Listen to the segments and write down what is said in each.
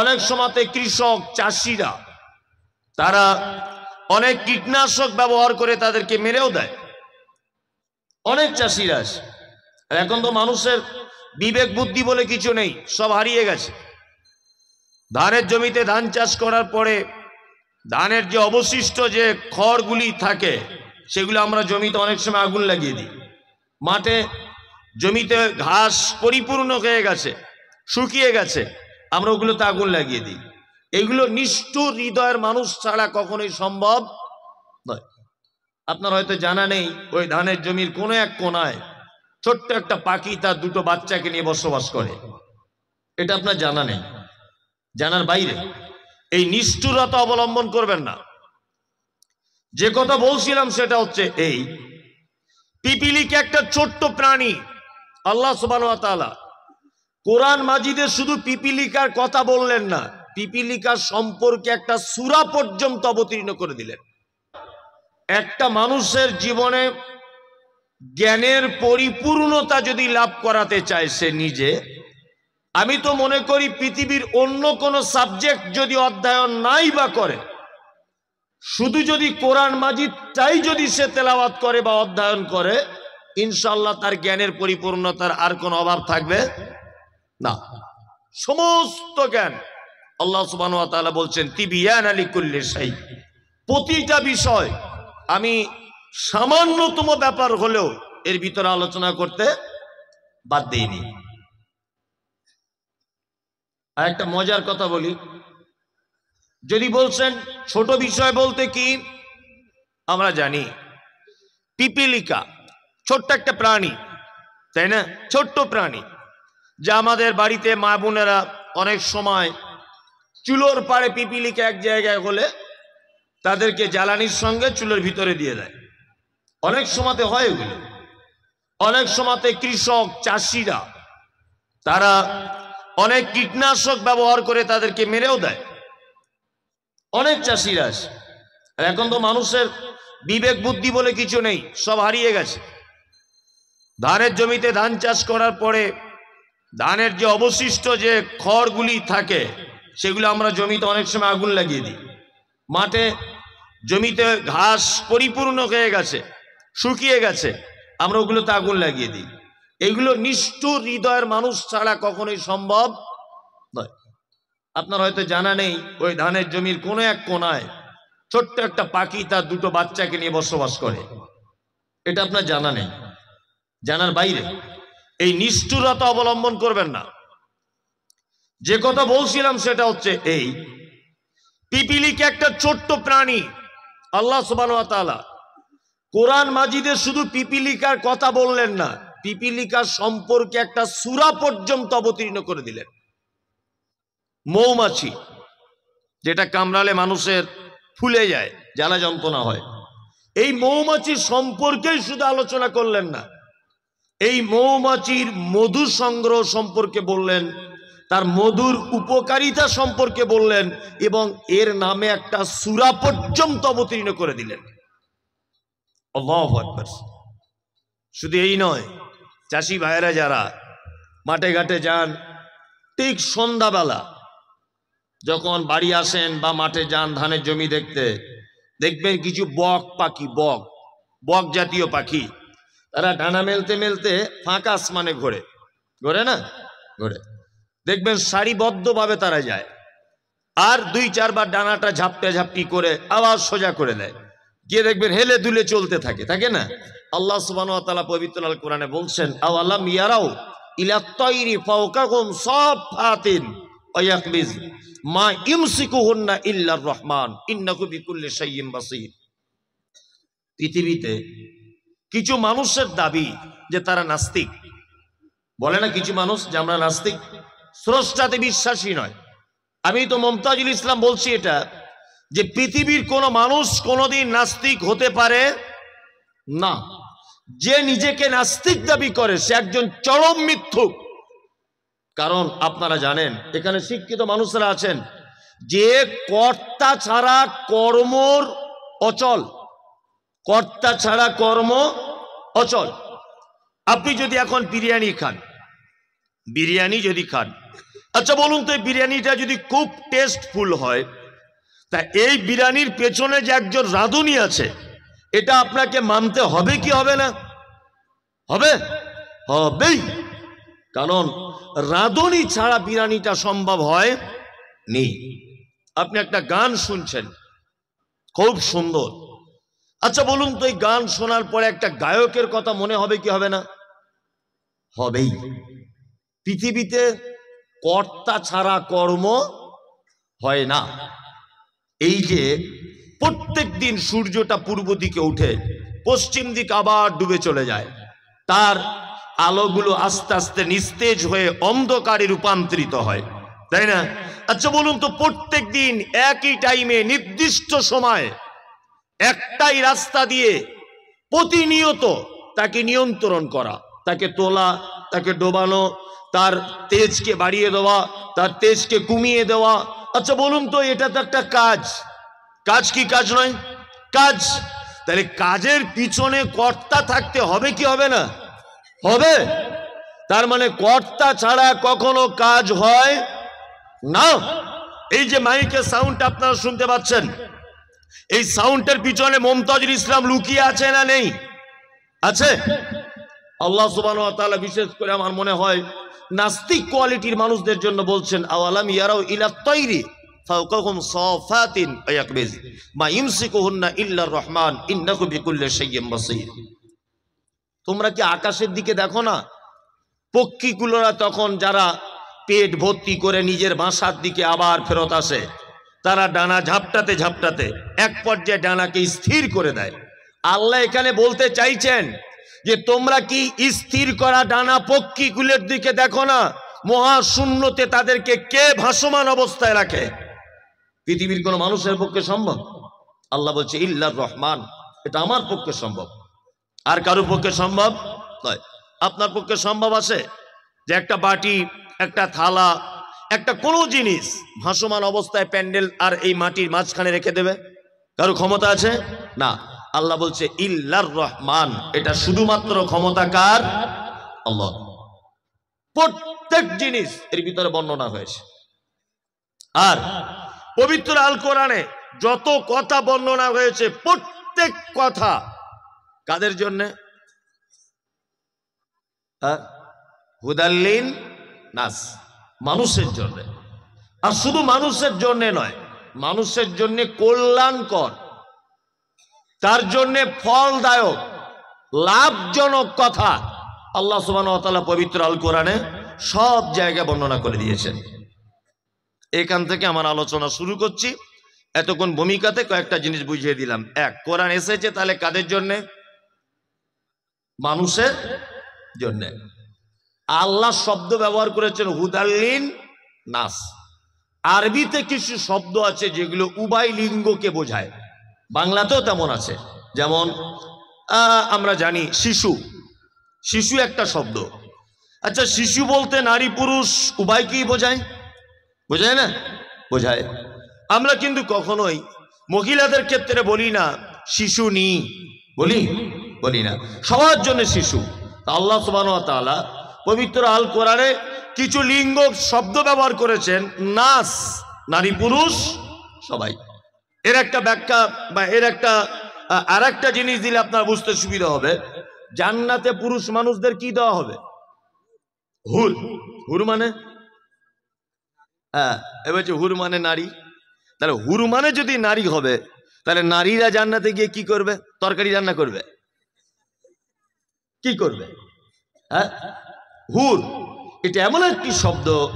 অনেক সময়তে কৃষক, চাষিরা, তারা অনেক কীটনাশক ব্যবহার করে তাদেরকে মেরেও দেয়। অনেক চাষিরা আছে। এখন তো মানুষের বিবেক, বুদ্ধি বলে কিছু নেই, সব হারিয়ে গেছে। ধানের জমিতে ধান চাষ করার পরে ধানের যে অবশিষ্ট যে খড়গুলি থাকে, সেগুলো আমরা জমিতে অনেক সময় আগুন লাগিয়ে দিই। মাঠে জমিতে ঘাস পরিপূর্ণ হয়ে গেছে, শুকিয়ে গেছে। আমরা ওগুলোতে আগুন লাগিয়ে দিই। এগুলো নিষ্ঠুর হৃদয়ের মানুষ ছাড়া কখনোই সম্ভব নয়। আপনার হয়তো জানা নেই, ওই ধানের জমির কোনো এক কোনায় ছোট্ট একটা পাখি তার দুটো বাচ্চাকে নিয়ে বসবাস করে। এটা আপনার জানা নেই, জানার বাইরে। এই নিষ্ঠুরতা অবলম্বন করবেন না। যে কথা বলছিলাম সেটা হচ্ছে এই, পিপিলিকে একটা ছোট্ট প্রাণী, আল্লাহ সুবান কোরআন মাজিদে শুধু পিপিলিকার কথা বললেন না, পিপিলিকার সম্পর্কে একটা সুরা পর্যন্ত অবতীর্ণ করে দিলেন। একটা মানুষের জীবনে জ্ঞানের পরিপূর্ণতা যদি লাভ করাতে চায় সে নিজে, আমি তো মনে করি পৃথিবীর অন্য কোনো সাবজেক্ট যদি অধ্যয়ন নাই বা করে, শুধু যদি কোরআন মাজিদটাই যদি সে তেলাওয়াত করে বা অধ্যয়ন করে ইনশাল্লাহ তার জ্ঞানের পরিপূর্ণতার আর কোনো অভাব থাকবে না। সমস্ত জ্ঞান আল্লাহ সুবাহ বলছেন, তিবিয়ান আলী সাই প্রতিটা বিষয় আমি সামান্যতম ব্যাপার হলেও এর ভিতরে আলোচনা করতে বাদ দিইনি। আর একটা মজার কথা বলি। যদি বলছেন, ছোট বিষয় বলতে কি, আমরা জানি, পিপিলিকা ছোট্ট একটা প্রাণী, তাই না? ছোট্ট প্রাণী। যা আমাদের বাড়িতে মা বোনেরা অনেক সময় চুলোর পাড়ে পিপিলিকে এক জায়গায় হলে তাদেরকে জ্বালানির সঙ্গে চুলের ভিতরে দিয়ে দেয়। অনেক সময়তে হয় এগুলো। অনেক সময়তে কৃষক, চাষিরা, তারা অনেক কীটনাশক ব্যবহার করে তাদেরকে মেরেও দেয়। অনেক চাষিরা আছে। আর এখন তো মানুষের বিবেক বুদ্ধি বলে কিছু নেই, সব হারিয়ে গেছে। ধানের জমিতে ধান চাষ করার পরে ধানের যে অবশিষ্ট যে খড়গুলি থাকে, সেগুলো আমরা জমিতে অনেক সময় আগুন লাগিয়ে দিই। মাঠে জমিতে ঘাস পরিপূর্ণ হয়ে গেছে, শুকিয়ে গেছে, আমরা ওগুলোতে আগুন লাগিয়ে দিই। এগুলো নিষ্ঠুর হৃদয়ের মানুষ ছাড়া কখনোই সম্ভব নয়। আপনার হয়তো জানা নেই, ওই ধানের জমির কোনো এক কোনায় ছোট্ট একটা পাখি তার দুটো বাচ্চাকে নিয়ে বসবাস করে। এটা আপনার জানা নেই। জানার বাইরে এই নিষ্ঠুরতা অবলম্বন করবেন না। যে কথা বলছিলাম সেটা হচ্ছে এই, পিপিলিকে একটা ছোট্ট প্রাণী, আল্লাহ সুবান কোরআন মাজিদে শুধু পিপিলিকার কথা বললেন না, পিপিলিকার সম্পর্কে একটা সুরা পর্যন্ত অবতীর্ণ করে দিলেন। মৌমাছি, যেটা কামড়ালে মানুষের ফুলে যায়, জ্বালা যন্ত্রণা হয়। এই মৌমাছি সম্পর্কেই শুধু আলোচনা করলেন না এই মৌমাছির মধু সংগ্রহ সম্পর্কে বললেন, তার মধুর উপকারিতা সম্পর্কে বললেন এবং এর নামে একটা সুরা পর্যন্ত অবতীর্ণ করে দিলেন। শুধু এই নয়, চাষি ভাইয়েরা যারা মাঠে ঘাটে যান, ঠিক সন্ধ্যাবেলা যখন বাড়ি আসেন বা মাঠে যান ধানের জমি দেখতে, দেখবেন কিছু বক পাখি, বক বক জাতীয় পাখি। তারা ডানা মেলতে মেলতে ফাঁকা আসমানে ঘোরে। ঘোরে না? ঘোরে। দেখবেন সারিবদ্ধভাবে তারা যায়। আর দুই চারবার ডানাটা ঝাপটে ঝাপটি করে আবার সোজা করে দেয়। গিয়ে দেখবেন হেলে দুলে চলতে থাকে থাকে না? আল্লাহ সুবান পবিত্র আল কোরআনে বলছেন আল্লাহ ইলা তৈরি ফাওকাকুম সব রহমান পৃথিবীতে কিছু মানুষের দাবি যে তারা নাস্তিক। বলে না কিছু মানুষ যে আমরা নাস্তিক? স্রষ্টাতে বিশ্বাসী নয়। আমি তো মমতাজুল ইসলাম বলছি এটা, যে পৃথিবীর কোনো মানুষ কোনোদিন নাস্তিক হতে পারে না। যে নিজেকে নাস্তিক দাবি করে, সে একজন চরম মিথ্যুক। কারণ আপনারা জানেন, এখানে শিক্ষিত মানুষরা আছেন, যে কর্তা ছাড়া কর্মর অচল। কর্তা ছাড়া কর্ম অচল আপনি যদি এখন বিরিয়ানি খান, বিরিয়ানি যদি খান আচ্ছা বলুন তো বিরিয়ানিটা যদি খুব টেস্টফুল হয়, তা এই বিরিয়ানির পেছনে যে একজন রাঁধুনি আছে, এটা আপনাকে মানতে হবে কি হবে না? হবে? হবেই। কারণ রাঁধুনি ছাড়া বিরিয়ানিটা সম্ভব হয় নেই। আপনি একটা গান শুনছেন, খুব সুন্দর। আচ্ছা বলুন তো এই গান শোনার পরে একটা গায়কের কথা মনে হবে কি হবে না? হবেই। পৃথিবীতে কর্তা ছাড়া কর্ম হয় না। এই যে প্রত্যেক দিন সূর্যটা পূর্ব দিকে উঠে পশ্চিম দিক আবার ডুবে চলে যায়। তার আলোগুলো আস্তে আস্তে নিস্তেজ হয়ে অন্ধকারে রূপান্তরিত হয়। তাই না? আচ্ছা বলুন তো প্রত্যেক দিন একই টাইমে নির্দিষ্ট সময় একটাই রাস্তা দিয়ে প্রতিনিয়ত তাকে নিয়ন্ত্রণ করা, তাকে তোলা, তাকে ডোবানো, তার তেজকে বাড়িয়ে দেওয়া, তার তেজকে কমিয়ে দেওয়া। আচ্ছা বলুন তো, এটা তো একটা কাজ। কাজ কি কাজ নয়? কাজ। তাহলে কাজের পিছনে কর্তা থাকতে হবে কি হবে না? হবে। তার মানে কর্তা ছাড়া কখনো কাজ হয় না। এই যে মাইকের সাউন্ড আপনারা শুনতে পাচ্ছেন এই সাউন্ডের পিছনে মমতাজুল ইসলাম লুকিয়ে আছে না নেই? আছে? আল্লাহ সুবান বিশেষ করে আমার মনে হয় নাস্তিক কোয়ালিটির মানুষদের জন্য বলছেন, আওয়ালাম ইয়ারাও ইলা তৈরি তোমরা কি আকাশের দিকে দেখো না? পক্ষীগুলোরা তখন যারা পেট ভর্তি করে নিজের বাসার দিকে আবার ফেরত আসে। তারা ডানা ঝাপটাতে ঝাপটাতে এক পর্যায়ে ডানাকে স্থির করে দেয়। আল্লাহ এখানে বলতে চাইছেন যে, তোমরা কি স্থির করা ডানা পক্ষীগুলোর দিকে দেখো না? মহাশূন্যতে তাদেরকে কে ভাসমান অবস্থায় রাখে? পৃথিবীর কোনো মানুষের পক্ষে সম্ভব? আল্লাহ বলছে, ইল্লার রহমান, এটা আমার পক্ষে সম্ভব। আর কারোর পক্ষে সম্ভব নয়। আপনার পক্ষে সম্ভব আছে যে, একটা বাটি, একটা থালা একটা কোনো জিনিস ভাসমান অবস্থায় প্যান্ডেল আর এই মাটির মাঝখানে রেখে দেবে? কারও ক্ষমতা আছে? না। আল্লাহ বলছে, ইল্লার রহমান। এটা শুধুমাত্র ক্ষমতা কার? আল্লাহ। প্রত্যেক জিনিস এর ভিতরে বর্ণনা হয়েছে। আর পবিত্র আল কোরআনে যত কথা বর্ণনা হয়েছে, প্রত্যেক কথা কাদের জন্যে? হ্যাঁ? হুদাল্লিন নাস। মানুষের জন্য। আর শুধু মানুষের জন্য নয়, মানুষের জন্য কল্যাণকর, তার জন্য ফলদায়ক, লাভজনক কথা আল্লাহ সুবান পবিত্র আল কোরআনে সব জায়গায় বর্ণনা করে দিয়েছেন। এখান থেকে আমার আলোচনা শুরু করছি। এতক্ষণ ভূমিকাতে কয়েকটা জিনিস বুঝিয়ে দিলাম। এক, কোরআন এসেছে তাহলে কাদের জন্যে? মানুষের জন্যে। আল্লাহ শব্দ ব্যবহার করেছেন হুদাল্লিন নাস। আরবিতে কিছু শব্দ আছে যেগুলো উভয় লিঙ্গকে বোঝায়। বাংলাতেও তেমন আছে। যেমন আমরা জানি শিশু। শিশু একটা শব্দ। আচ্ছা শিশু বলতে নারী, পুরুষ উভয়কেই বোঝায়? বোঝায় না? বোঝায়। আমরা কিন্তু কখনোই মহিলাদের ক্ষেত্রে বলি না, শিশু নি। বলি? বলি না। সবার জন্য শিশু। আল্লাহ সুবাহ পবিত্র আল কোরআনে কিছু লিঙ্গ শব্দ ব্যবহার করেছেন, নাস, নারী পুরুষ, সবাই। এর একটা ব্যাখ্যা বা এর একটা আর একটা জিনিস দিলে আপনার বুঝতে সুবিধা হবে, জান্নাতে পুরুষ মানুষদের কি দেওয়া হবে? হুর। হুর মানে? হ্যাঁ হুর মানে নারী। তাহলে হুর মানে যদি নারী হবে, তাহলে নারীরা জান্নাতে গিয়ে কি করবে? তরকারি রান্না করবে। কি করবে? হ্যাঁ? হুর। এটা এমন একটি শব্দ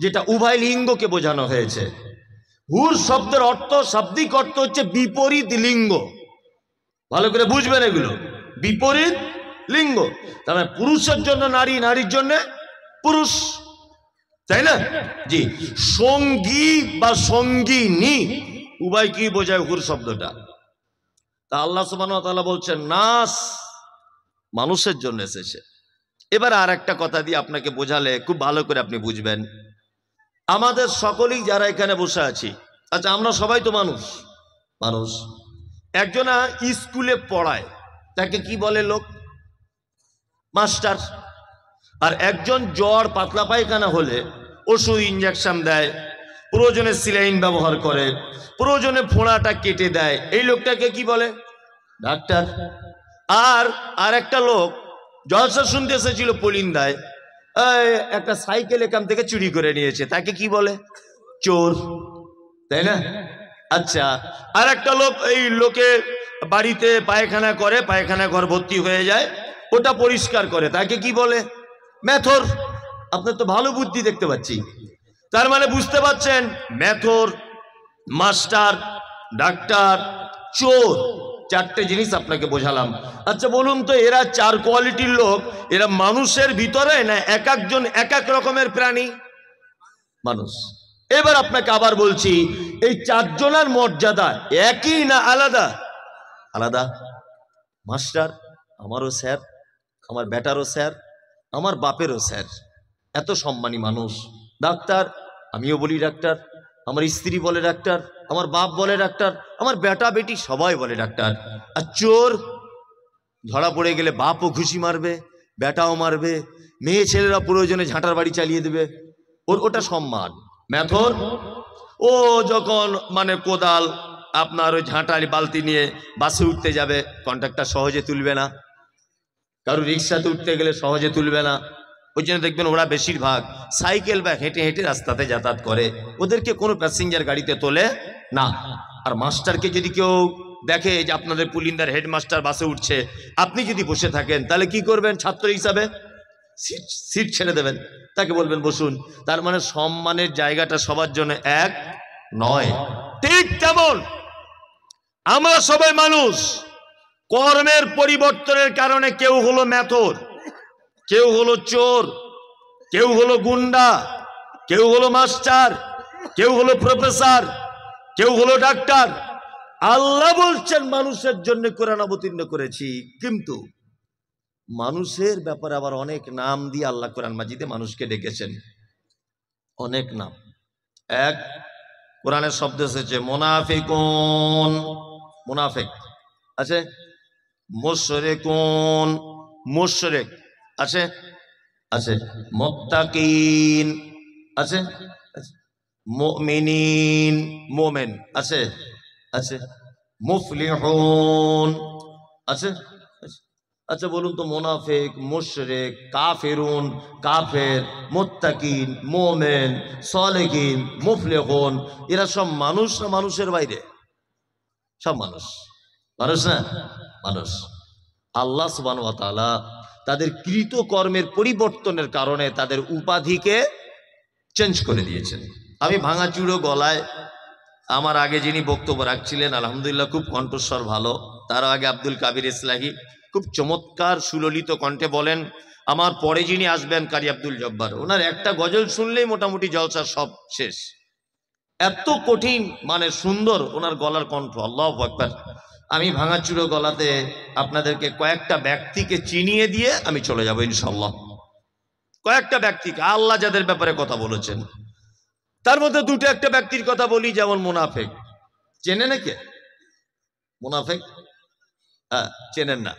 যেটা উভয় লিঙ্গকে বোঝানো হয়েছে। হুর শব্দের অর্থ, শাব্দিক অর্থ হচ্ছে বিপরীত লিঙ্গ। ভালো করে বুঝবেন এগুলো। বিপরীত লিঙ্গ। তার পুরুষের জন্য নারী, নারীর জন্য পুরুষ। তাই না? জি। সঙ্গী বা সঙ্গিনী, উভয় কি বোঝায় হুর শব্দটা? তা আল্লাহ সুবাহ বলছেন, নাস মানুষের জন্য এসেছে। এবার আর একটা কথা দিয়ে আপনাকে বোঝালে খুব ভালো করে আপনি বুঝবেন। আমাদের সকলেই যারা এখানে বসে আছি আচ্ছা আমরা সবাই তো মানুষ মানুষ। একজনা স্কুলে পড়ায়, তাকে কি বলে লোক? মাস্টার। আর একজন জ্বর পাতলা পায়খানা হলে ওষুধ ইঞ্জেকশন দেয়, প্রয়োজনে সিলাইন ব্যবহার করে, প্রয়োজনে ফোঁড়াটা কেটে দেয়, এই লোকটাকে কি বলে? ডাক্তার। আর আর একটা লোক জলসা শুনতে এসেছিল পলিন্দায়। একটা সাইকেল এখান থেকে চুরি করে নিয়েছে। তাকে কি বলে? চোর। তাই না? আচ্ছা আর একটা লোক এই লোকে বাড়িতে পায়খানা করে, পায়খানা ঘর ভর্তি হয়ে যায়, ওটা পরিষ্কার করে। তাকে কি বলে? ম্যাথর। আপনার তো ভালো বুদ্ধি দেখতে পাচ্ছি। তার মানে বুঝতে পাচ্ছেন, ম্যাথর, মাস্টার, ডাক্তার, চোর। চারটে জিনিস আপনাকে বোঝালাম। আচ্ছা বলুন তো, এরা চার কোয়ালিটির লোক, এরা মানুষের ভিতরে না এক একজন এক এক রকমের প্রাণী? মানুষ। এবার আপনাকে আবার বলছি, এই চারজনের মর্যাদা একই না আলাদা? আলাদা। মাস্টার, আমারও স্যার, আমার বেটারও স্যার, আমার বাপেরও স্যার। এত সম্মানী মানুষ। ডাক্তার, আমিও বলি ডাক্তার, আমার স্ত্রী বলে ডাক্তার আমার বাপ বলে ডাক্তার, আমার বেটা বেটি সবাই বলে ডাক্তার। আর চোর ধরা পড়ে গেলে বাপও ঘুষি মারবে, বেটাও মারবে, মেয়ে ছেলেরা প্রয়োজনে ঝাঁটার বাড়ি চালিয়ে দেবে। ওর ওটা সম্মান। ম্যাথর ও যখন মানে কোদাল আপনার ওই ঝাঁটালি বালতি নিয়ে বাসে উঠতে যাবে কন্ট্রাক্টর সহজে তুলবে না। কারও রিক্সাতে উঠতে গেলে সহজে তুলবে না। ওই জন্য দেখবেন ওরা বেশিরভাগ সাইকেল বা হেঁটে হেঁটে রাস্তাতে যাতায়াত করে। ওদেরকে কোনো প্যাসেঞ্জার গাড়িতে তোলে না। আর মাস্টারকে যদি কেউ দেখে যে আপনাদের পুলিন্দার হেডমাস্টার বাসে উঠছে, আপনি যদি বসে থাকেন, তাহলে কি করবেন ছাত্র হিসাবে? সিট সিট ছেড়ে দেবেন। তাকে বলবেন, বসুন। তার মানে সম্মানের জায়গাটা সবার জন্য এক নয়। ঠিক তেমন আমরা সবাই মানুষ। কর্মের পরিবর্তনের কারণে কেউ হলো মেথর কেউ হলো চোর, কেউ হলো গুন্ডা, কেউ হলো মাস্টার, কেউ হলো প্রফেসর, কেউ হলো ডাক্তার। আল্লাহ বলছেন, মানুষের জন্য কোরআন অবতীর্ণ করেছি। কিন্তু মানুষের ব্যাপারে আবার অনেক নাম দিয়ে আল্লাহ কোরআন মাজিদে মানুষকে ডেকেছেন। অনেক নাম। এক, কোরআনের শব্দ এসেছে, মোনাফিকুন। মুনাফেক। আছে? মোশরেকুন। মোশরেক। আছে? আছে। মোত্তাকিন। আছে। মুমিনিন। মোমেন। আছে? আছে। মুফলিহুন। আছে। আচ্ছা বলুন তো, মোনাফেক, মুশরেক, কাফেরুন, কাফের, মোত্তাকিন, মোমেন, সলেকিন, মুফলেহুন, এরা সব মানুষ না মানুষের বাইরে? সব মানুষ। মানুষ না? মানুষ। আল্লাহ সুবান তাদের কৃত কর্মের পরিবর্তনের কারণে তাদের উপাধিকে চেঞ্জ করে দিয়েছেন। আমি ভাঙাচুরো গলায় আমার আগে যিনি বক্তব্য রাখছিলেন, আলহামদুলিল্লাহ খুব কণ্ঠস্বর ভালো। তার আগে আব্দুল কাবির ইসলাহি খুব চমৎকার সুললিত কণ্ঠে বলেন, আমার পরে যিনি আসবেন কারি আব্দুল জব্বার, ওনার একটা গজল শুনলেই মোটামুটি জলসা সব শেষ। এত কঠিন মানে সুন্দর ওনার গলার কণ্ঠ, আল্লাহ একবার আমি ভাঙাচুরো গলাতে আপনাদেরকে কয়েকটা ব্যক্তিকে চিনিয়ে দিয়ে আমি চলে যাব ইনশাল্লাহ কয়েকটা ব্যক্তিকে, আল্লাহ যাদের ব্যাপারে কথা বলেছেন। তার মধ্যে দুটো একটা ব্যক্তির কথা বলি, যেমন মুনাফেক। চেনে নাকি মুনাফেক? হ্যাঁ চেনেন না।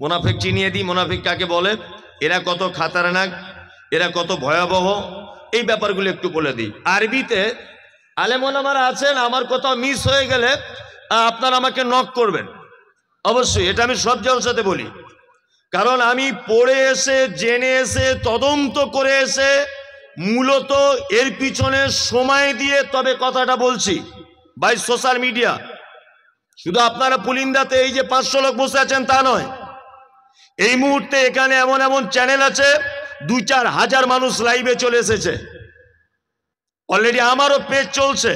মুনাফেক চিনিয়ে দিই, মুনাফিক কাকে বলে? এরা কত খাতারনাক, এরা কত ভয়াবহ, এই ব্যাপারগুলো একটু বলে দিই। আরবিতে আলেমন আমার আছেন, আমার কোথাও মিস হয়ে গেলে আপনারা আমাকে নক করবেন। অবশ্যই, এটা আমি সব জলসাতে বলি। কারণ আমি পড়ে এসে, জেনে এসে, তদন্ত করে এসে, মূলত এর পিছনে সময় দিয়ে তবে কথাটা বলছি বাই সোশ্যাল মিডিয়া শুধু আপনারা পুলিন্দাতে এই যে পাঁচশো লোক বসে আছেন তা নয়, এই মুহূর্তে এখানে এমন এমন চ্যানেল আছে দু চার হাজার মানুষ লাইভে চলে এসেছে। অলরেডি আমারও পেজ চলছে।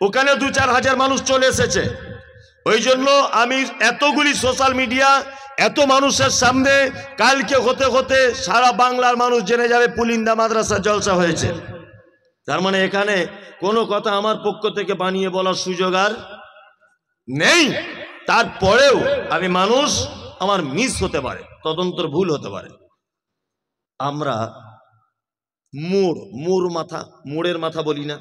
ওখানে দু চার হাজার মানুষ চলে এসেছে। ওই জন্য আমি এতগুলি সোশ্যাল মিডিয়া এত মানুষের সামনে কালকে হতে হতে সারা বাংলার মানুষ জেনে যাবে পুলিন্দা মাদ্রাসা জলসা হয়েছে। তার মানে এখানে কোনো কথা আমার পক্ষ থেকে বানিয়ে বলার সুযোগ আর নেই। তারপরেও আমি মানুষ, আমার মিস হতে পারে, তদন্তর ভুল হতে পারে। আমরা মোড় মোড় মাথা, মোড়ের মাথা বলি না।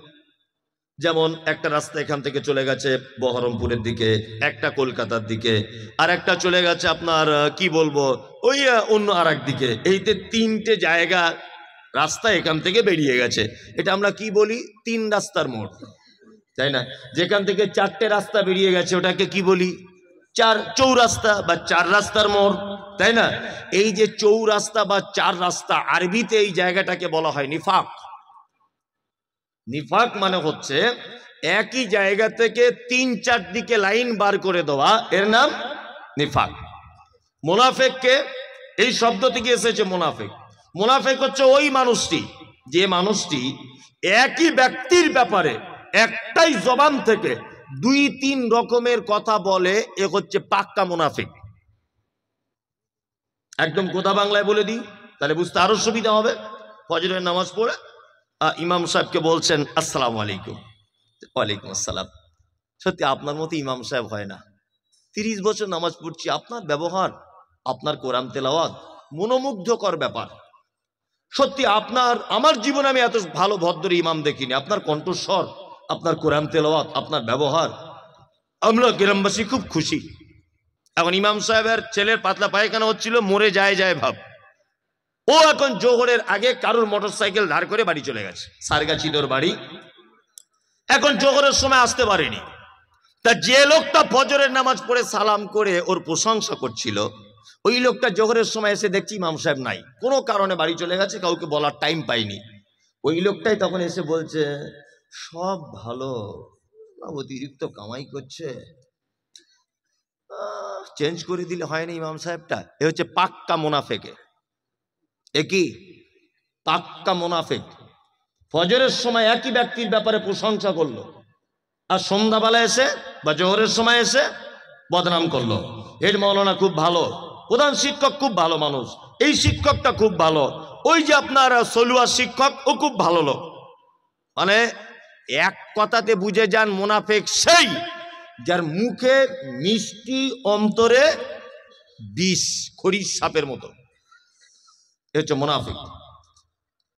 যেমন একটা রাস্তা এখান থেকে চলে গেছে বহরমপুরের দিকে, একটা কলকাতার দিকে, আর একটা চলে গেছে আপনার কি বলব, ওই অন্য আর দিকে। এইতে তিনটে জায়গা রাস্তা এখান থেকে বেরিয়ে গেছে। এটা আমরা কি বলি? তিন রাস্তার মোড়। তাই না? যেখান থেকে চারটে রাস্তা বেরিয়ে গেছে, ওটাকে কি বলি? চার, চৌরাস্তা বা চার রাস্তার মোড়। তাই না? এই যে চৌরাস্তা বা চার রাস্তা, আরবিতে এই জায়গাটাকে বলা হয় নিফাক। নিফাক মানে হচ্ছে একই জায়গা থেকে তিন চার দিকে লাইন বার করে দেওয়া। এর নাম নিফাক। মোনাফেককে এই শব্দ থেকে এসেছে মোনাফেক। মোনাফেক হচ্ছে ওই মানুষটি, যে মানুষটি একই ব্যক্তির ব্যাপারে একটাই জবান থেকে দুই তিন রকমের কথা বলে, এ হচ্ছে পাক্কা মুনাফিক। একদম কোথা বাংলায় বলে দিই, তাহলে বুঝতে আরও সুবিধা হবে। ফজরের নামাজ পড়ে ইমাম সাহেবকে বলছেন, আসসালাম আলাইকুম। ওয়ালাইকুম আসসালাম। সত্যি আপনার মতো ইমাম সাহেব হয় না। তিরিশ বছর নামাজ পড়ছি, আপনার ব্যবহার, আপনার কোরআন তেলাওয়াত মনোমুগ্ধকর ব্যাপার। সত্যি আপনার, আমার জীবনে আমি এত ভালো, ভদ্র ইমাম দেখিনি। আপনার কণ্ঠস্বর, আপনার কোরআন তেলাওয়াত, আপনার ব্যবহার, আমরা গ্রামবাসী খুব খুশি। এখন ইমাম সাহেবের ছেলের পাতলা পায়খানা হচ্ছিল, মরে যায় যায় ভাব। ও এখন জোহরের আগে কারোর মোটর সাইকেল ধার করে বাড়ি চলে গেছে। সারগাছিদোর বাড়ি। এখন জোহরের সময় আসতে পারেনি। তা যে লোকটা ফজরের নামাজ পড়ে সালাম করে ওর প্রশংসা করছিল, ওই লোকটা জোহরের সময় এসে দেখছি ইমাম সাহেব নাই। কোনো কারণে বাড়ি চলে গেছে, কাউকে বলার টাইম পাইনি ওই লোকটাই তখন এসে বলছে, সব ভালো। অতিরিক্ত কামাই করছে। চেঞ্জ করে দিলে হয়নি ইমাম সাহেবটা? এ হচ্ছে পাক্কা মোনাফেকে। এ কি? পাক্কা মোনাফেক। ফজরের সময় একই ব্যক্তির ব্যাপারে প্রশংসা করল। আর সন্ধ্যাবেলা এসে বা জোহরের সময় এসে বদনাম করল। হেড মৌলানা খুব ভালো। প্রধান শিক্ষক খুব ভালো মানুষ। এই শিক্ষকটা খুব ভালো। ওই যে আপনার সলুয়া শিক্ষক, ও খুব ভালো লোক। মানে এক কথাতে বুঝে যান মোনাফেক সেই যার মুখে মিষ্টি অন্তরে বিষ খরির সাপের মতো। এ হচ্ছে মোনাফিক